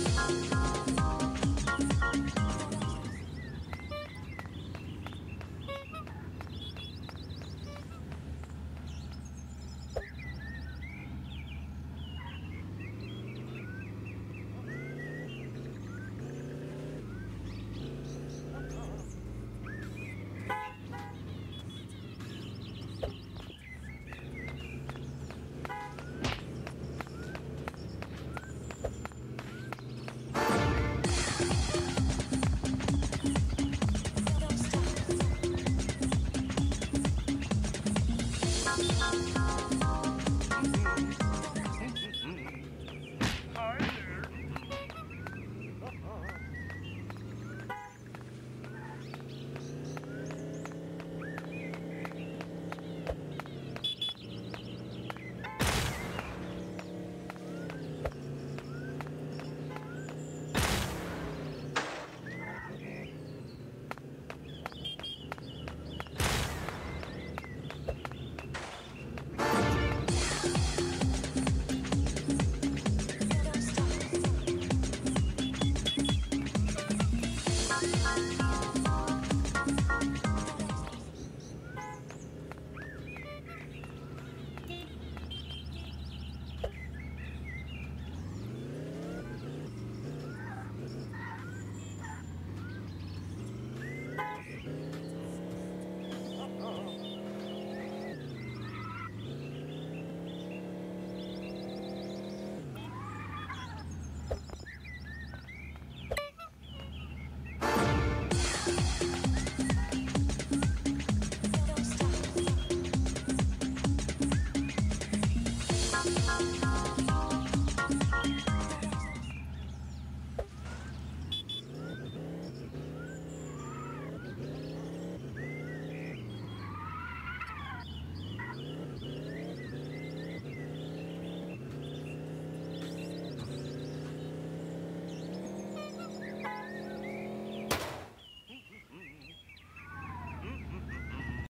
you